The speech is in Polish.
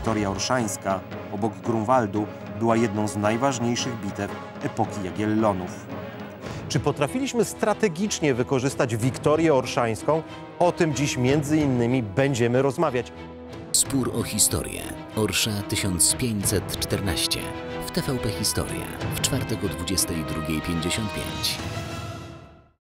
Wiktoria Orszańska obok Grunwaldu była jedną z najważniejszych bitew epoki Jagiellonów. Czy potrafiliśmy strategicznie wykorzystać Wiktorię Orszańską? O tym dziś między innymi będziemy rozmawiać. Spór o historię. Orsza 1514. W TVP Historia. W czwartek o 22.55.